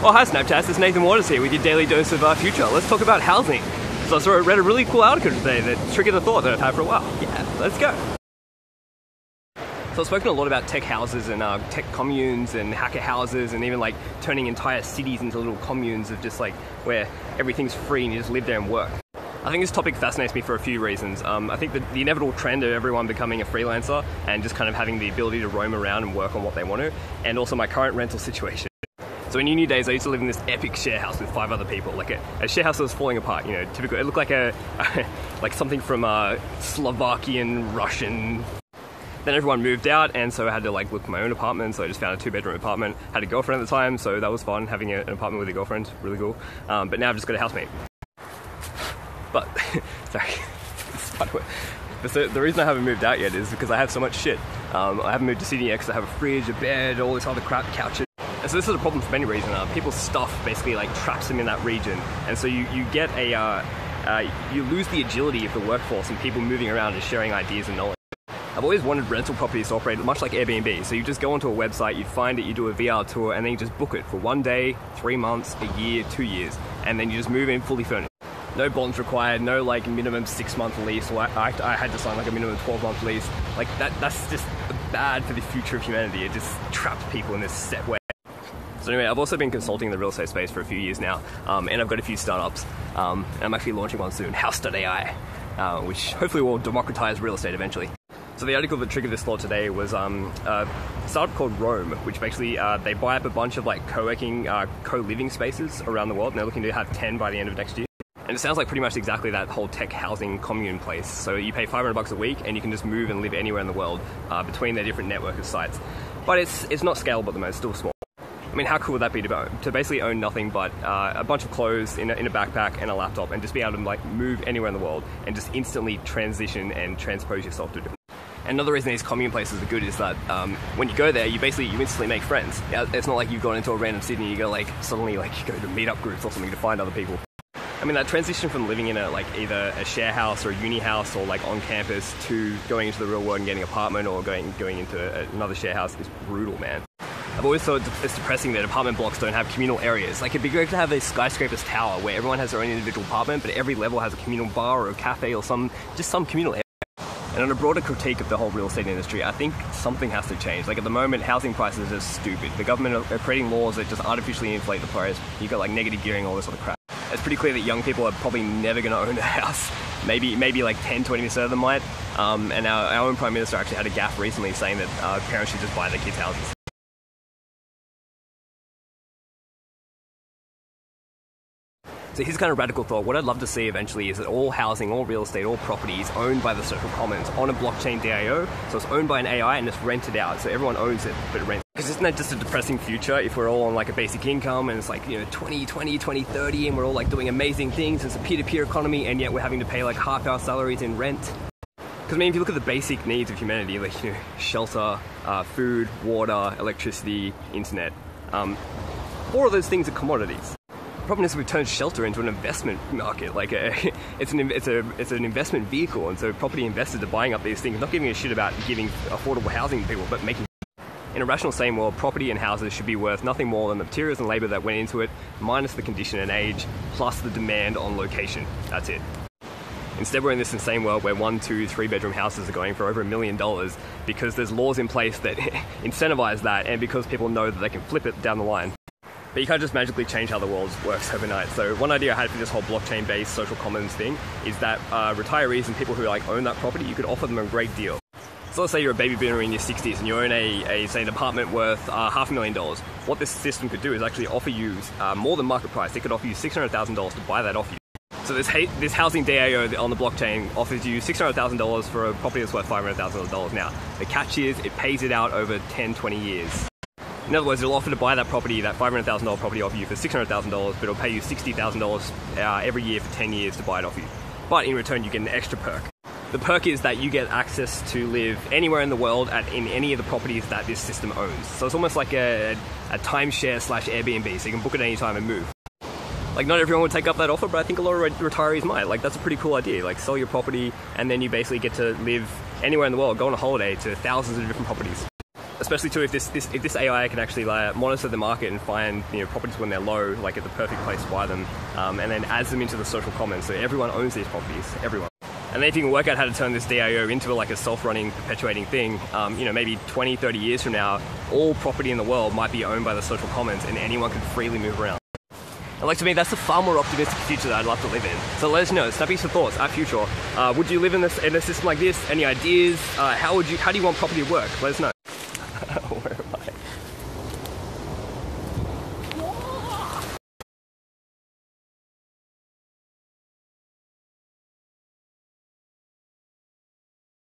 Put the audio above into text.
Oh, hi Snapchat, it's Nathan Waters here with your daily dose of our future. Let's talk about housing. So I saw, read a really cool article today that triggered a thought that I've had for a while. Yeah, let's go. So I've spoken a lot about tech houses and uh, tech communes and hacker houses and even like turning entire cities into little communes of just like where everything's free and you just live there and work. I think this topic fascinates me for a few reasons. Um, I think that the inevitable trend of everyone becoming a freelancer and just kind of having the ability to roam around and work on what they want to, and also my current rental situation. So in uni days, I used to live in this epic share house with five other people, like a, a share house that was falling apart. You know, typical. It looked like a like something from a Slovakian Russian. Then everyone moved out, and so I had to like look for my own apartment. So I just found a two-bedroom apartment. Had a girlfriend at the time, so that was fun having a, an apartment with a girlfriend. Really cool. Um, but now I've just got a housemate. But sorry, the, the reason I haven't moved out yet is because I have so much shit. Um, I haven't moved to Sydney yet because I have a fridge, a bed, all this other crap, couches. And so this is a problem for many reasons. Uh, people's stuff basically like traps them in that region, and so you you get a uh, uh, you lose the agility of the workforce and people moving around and sharing ideas and knowledge. I've always wanted rental properties to operate much like Airbnb. So you just go onto a website, you find it, you do a VR tour, and then you just book it for one day, three months, a year, two years, and then you just move in fully furnished. No bonds required, no like minimum six month lease. Or I, I had to sign like a minimum 12 month lease. Like that, that's just bad for the future of humanity. It just traps people in this set way. So anyway, I've also been consulting the real estate space for a few years now, um, and I've got a few startups. Um, and I'm actually launching one soon, House.ai, uh, which hopefully will democratize real estate eventually. So the article that triggered this thought today was um, a startup called Roam, which basically uh, they buy up a bunch of like co-working, uh, co-living spaces around the world, and they're looking to have 10 by the end of next year. And it sounds like pretty much exactly that whole tech housing commune place. So you pay 500 bucks a week, and you can just move and live anywhere in the world uh, between their different network of sites. But it's it's not scalable at the moment; it's still small. I mean, how cool would that be to, to basically own nothing but uh, a bunch of clothes in a, in a backpack and a laptop, and just be able to like move anywhere in the world and just instantly transition and transpose yourself to different. Another reason these commune places are good is that um, when you go there, you basically you instantly make friends. It's not like you've gone into a random city and you go like suddenly like you go to meetup groups or something to find other people. I mean that transition from living in a like either a share house or a uni house or like on campus to going into the real world and getting an apartment or going going into another share house is brutal, man. I've always thought it's depressing that apartment blocks don't have communal areas. Like it'd be great to have a skyscraper's tower where everyone has their own individual apartment, but every level has a communal bar or a cafe or some just some communal area. And on a broader critique of the whole real estate industry, I think something has to change. Like at the moment, housing prices are stupid. The government are creating laws that just artificially inflate the price. You've got like negative gearing, all this sort of crap. It's pretty clear that young people are probably never going to own a house. Maybe maybe like 10, 20% of them might. Um, and our, our own prime minister actually had a gaffe recently saying that uh, parents should just buy their kids houses. So here's kind of radical thought. What I'd love to see eventually is that all housing, all real estate, all property is owned by the social commons on a blockchain DAO. So it's owned by an AI and it's rented out. So everyone owns it, but it. Because isn't that just a depressing future if we're all on like a basic income and it's like, you know, 2020, 2030 and we're all like doing amazing things. It's a peer-to-peer economy and yet we're having to pay like half our salaries in rent. Because I mean, if you look at the basic needs of humanity, like you know, shelter, uh, food, water, electricity, internet, um, all of those things are commodities problem is we've turned shelter into an investment market. Like a, it's an it's a it's an investment vehicle, and so property investors are buying up these things, not giving a shit about giving affordable housing to people, but making. In a rational sane world, property and houses should be worth nothing more than the materials and labour that went into it, minus the condition and age, plus the demand on location. That's it. Instead, we're in this insane world where one, two, three bedroom houses are going for over a million dollars because there's laws in place that incentivize that and because people know that they can flip it down the line. But you can't just magically change how the world works overnight. So one idea I had for this whole blockchain-based social commons thing is that uh, retirees and people who like own that property, you could offer them a great deal. So let's say you're a baby boomer in your 60s and you own a, a say an apartment worth uh, half a million dollars. What this system could do is actually offer you uh, more than market price. It could offer you $600,000 to buy that off you. So this, this housing DAO on the blockchain offers you $600,000 for a property that's worth $500,000 now. The catch is it pays it out over 10, 20 years. In other words, it'll offer to buy that property, that $500,000 property off you for $600,000, but it'll pay you $60,000 uh, every year for 10 years to buy it off you. But in return, you get an extra perk. The perk is that you get access to live anywhere in the world at in any of the properties that this system owns. So it's almost like a, a timeshare slash Airbnb, so you can book it any time and move. Like not everyone would take up that offer, but I think a lot of retirees might. Like that's a pretty cool idea. Like sell your property and then you basically get to live anywhere in the world, go on a holiday to thousands of different properties. Especially too if this, this if this AI can actually like, monitor the market and find you know properties when they're low, like at the perfect place to buy them, um, and then adds them into the social commons. So everyone owns these properties, everyone. And then if you can work out how to turn this DAO into like a self-running, perpetuating thing, um, you know, maybe 20, 30 years from now, all property in the world might be owned by the social commons and anyone can freely move around. And like to me, that's a far more optimistic future that I'd love to live in. So let us know. Snappy some thoughts. Our future. Uh, would you live in this in a system like this? Any ideas? Uh, how would you? How do you want property to work? Let us know.